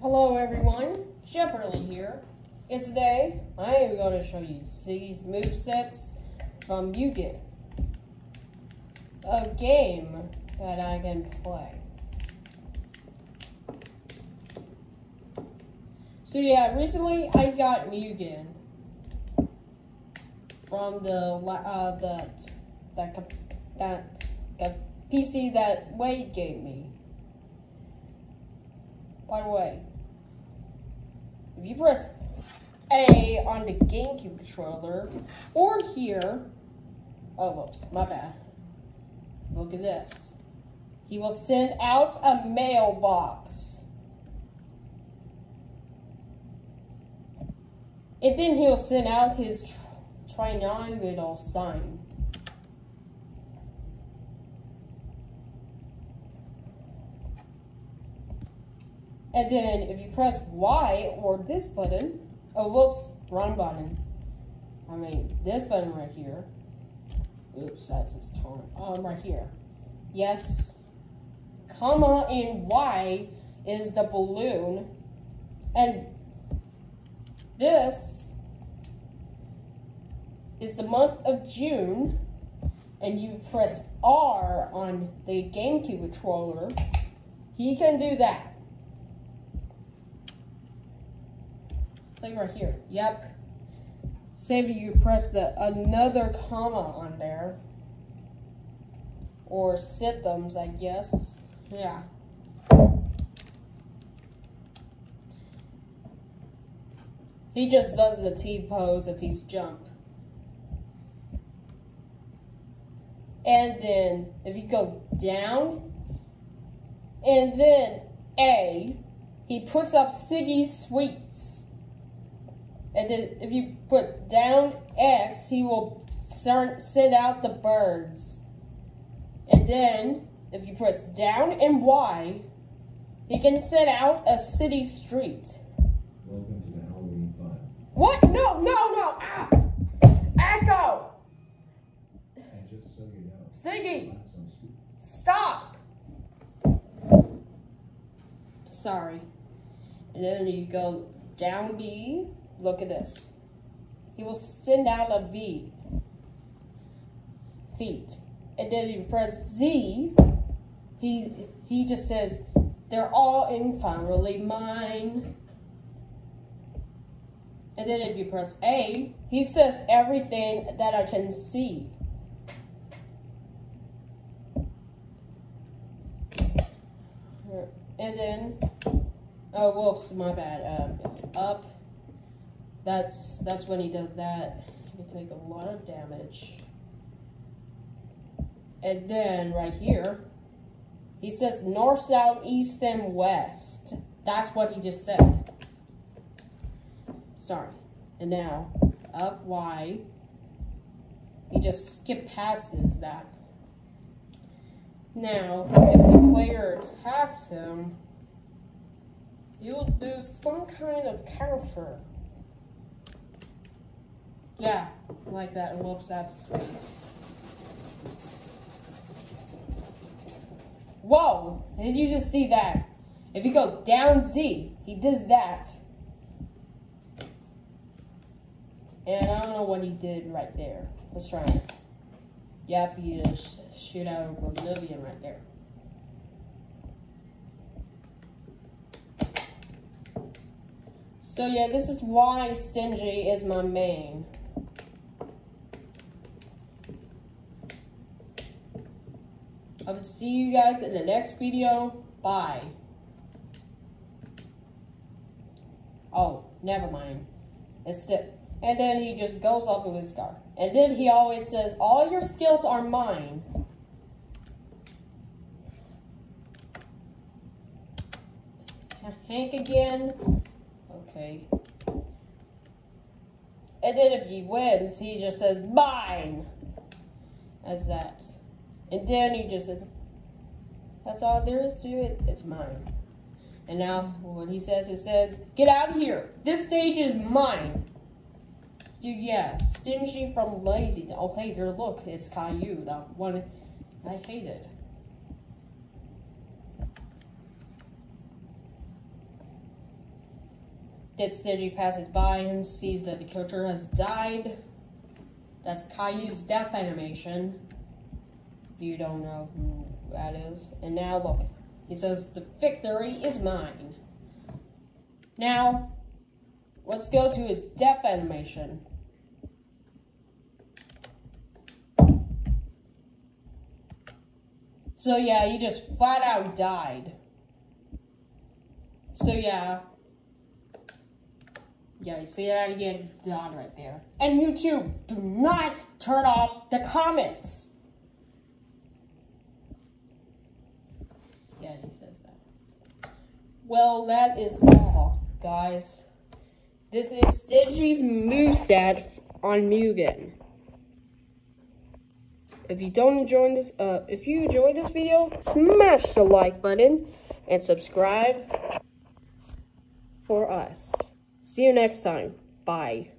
Hello everyone, Shepperly here. And today, I am going to show you these movesets from Mugen. A game that I can play. So yeah, recently I got Mugen from the uh, the that that, that PC that Wade gave me. By the way, if you press A on the GameCube controller, or here, oh, whoops, my bad. Look at this. He will send out a mailbox. And then he'll send out his triangular sign. And then if you press Y or this button, oh, whoops, wrong button. I mean, this button right here. Oops, that's his tone. Um, right here. Yes. Comma and Y is the balloon. And this is the month of June. And you press R on the GameCube controller. He can do that. Like right here. Yep. Save you press the another comma on there. Or systems, I guess. Yeah. He just does the T pose if he's jump. And then if you go down and then A, he puts up Ziggy Sweets. And then if you put down X, he will start, send out the birds. And then if you press down and Y, he can send out a city street. Welcome to the Halloween fun. What? No, no, no! Ah! Echo! And just so you know, Ziggy! find some sweet Stop! Sorry. And then you go down B, Look at this. He will send out a V. Feet. And then if you press Z, he he just says, they're all infallibly mine. And then if you press A, he says everything that I can see. And then, oh, whoops, my bad. Um, up that's that's when he does that. He can take a lot of damage. And then right here, he says north, south, east, and west. That's what he just said. Sorry. And now, up Y. He just skip passes that. Now, if the player attacks him, will do some kind of counter. Yeah, like that. Whoops, that's sweet. Whoa! Did you just see that? If you go down Z, he does that. And I don't know what he did right there. Let's try it. Yep, he just shoot out a Oblivion right there. So yeah, this is why Stingy is my main. I will see you guys in the next video. Bye. Oh, never mind. It's the, and then he just goes off with his car. And then he always says, all your skills are mine. Hank again. Okay. And then if he wins, he just says, mine. As that. And then he just said, that's all there is to it. It's mine. And now what he says, it says, get out of here. This stage is mine. Dude, yeah, stingy from lazy. Oh, hey, there, look, it's Caillou, that one I hated. Dead Stingy passes by and sees that the character has died. That's Caillou's death animation. If you don't know who that is. And now look, he says, the victory is mine. Now, let's go to his death animation. So yeah, he just flat out died. So yeah. Yeah, you see that again, Don right there. And you too, do not turn off the comments. Yeah, he says that. Well, that is all, guys. This is Stingy's moveset on Mugen. If you don't enjoy this, uh, if you enjoyed this video, smash the like button and subscribe for us. See you next time. Bye.